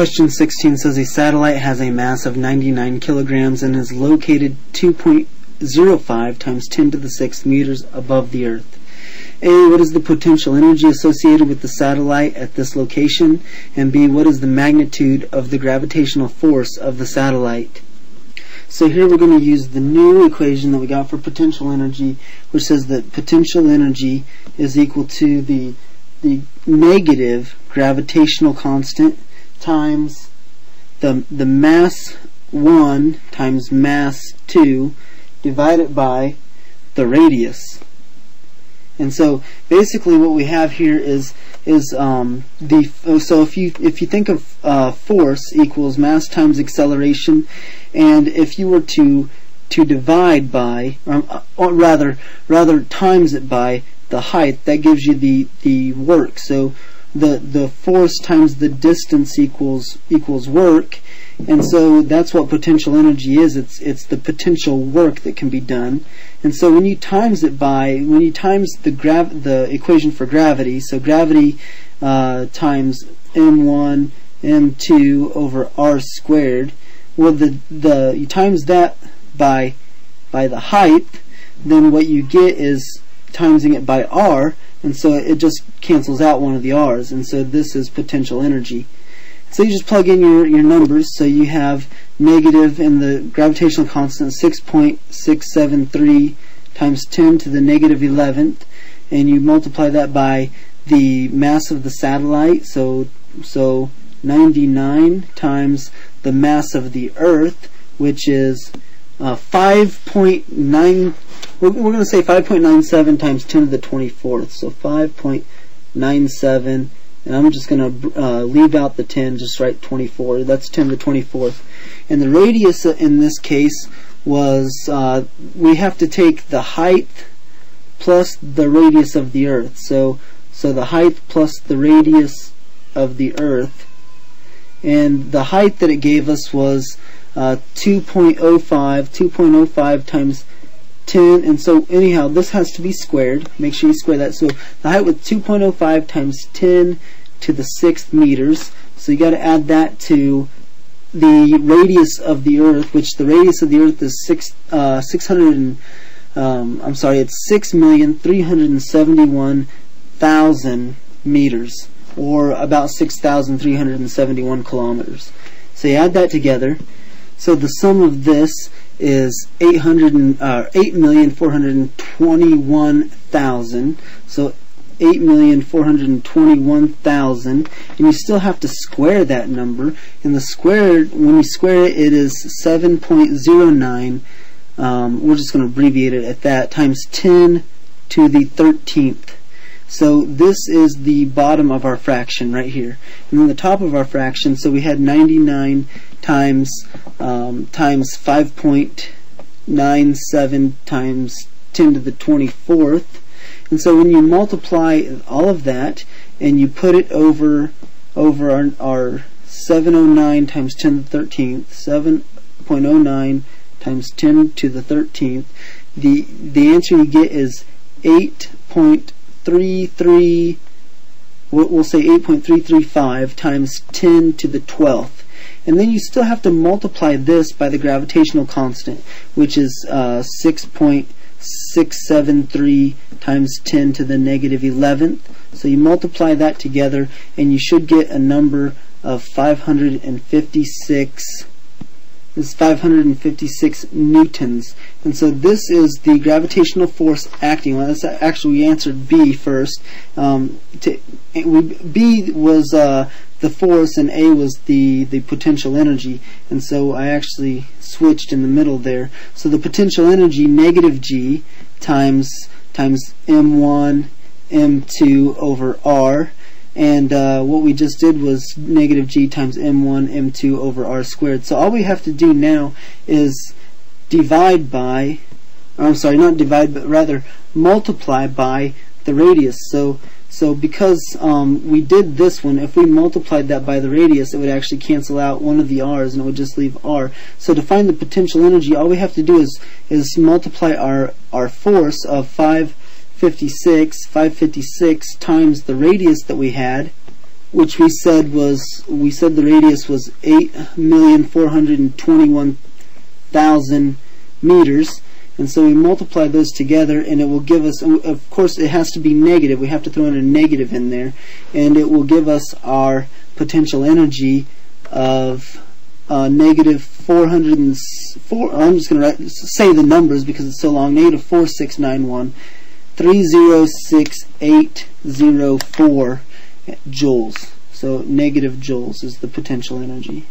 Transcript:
Question 16 says a satellite has a mass of 99 kilograms and is located 2.05 times 10 to the 6 meters above the Earth. A. What is the potential energy associated with the satellite at this location? And B. What is the magnitude of the gravitational force of the satellite? So here we're going to use the new equation that we got for potential energy, which says that potential energy is equal to the, the negative gravitational constant times the, the mass 1 times mass 2 divided by the radius. And so basically what we have here is is um, the so if you if you think of uh, force equals mass times acceleration, and if you were to to divide by um, or rather rather times it by the height, that gives you the the work. So the the force times the distance equals equals work. And so that's what potential energy is. It's it's the potential work that can be done. And so when you times it by when you times the grav the equation for gravity so gravity uh, times m1 m2 over r squared well the the you times that by by the height then what you get is timesing it by r and so it just cancels out one of the r's and so this is potential energy. So you just plug in your, your numbers. So you have negative and the gravitational constant 6.673 times 10 to the negative 11th and you multiply that by the mass of the satellite so so 99 times the mass of the earth which is uh, 5.9 we're, we're going to say 5.97 times 10 to the 24th. So 5.97, and I'm just going to uh, leave out the 10, just write 24. That's 10 to the 24th. And the radius in this case was, uh, we have to take the height plus the radius of the Earth. So, so the height plus the radius of the Earth. And the height that it gave us was uh, 2.05, 2.05 times 10 and so anyhow this has to be squared. Make sure you square that. So the height was 2.05 times 10 to the sixth meters so you got to add that to the radius of the earth which the radius of the earth is six uh, 600 and, um, I'm sorry it's 6,371,000 meters or about 6,371 kilometers. So you add that together so the sum of this is 800 uh, 8,421,000. So 8,421,000 and you still have to square that number. And the square when you square it it is 7.09 um, we're just going to abbreviate it at that times 10 to the 13th so this is the bottom of our fraction right here and then the top of our fraction so we had 99 times um, times 5.97 times 10 to the 24th. And so when you multiply all of that and you put it over over our, our 709 times 10 to the 13th, 7.09 times 10 to the 13th, the the answer you get is 8.33 we'll say 8.335 times 10 to the 12th and then you still have to multiply this by the gravitational constant which is uh, 6.673 times 10 to the negative 11th so you multiply that together and you should get a number of 556 is 556 newtons and so this is the gravitational force acting well that's actually we answered B first um, to, B was uh, the force and A was the, the potential energy. And so I actually switched in the middle there. So the potential energy, negative G, times, times M1, M2 over R. And uh, what we just did was negative G times M1, M2 over R squared. So all we have to do now is divide by, I'm sorry, not divide, but rather multiply by the radius. So so because um, we did this one, if we multiplied that by the radius, it would actually cancel out one of the r's and it would just leave r. So to find the potential energy, all we have to do is, is multiply our, our force of 556, 556 times the radius that we had, which we said was we said the radius was eight million four hundred and twenty-one thousand meters. And so we multiply those together and it will give us, of course it has to be negative, we have to throw in a negative in there, and it will give us our potential energy of uh, negative 404, I'm just going to say the numbers because it's so long, negative 4691, 306804 joules. So negative joules is the potential energy.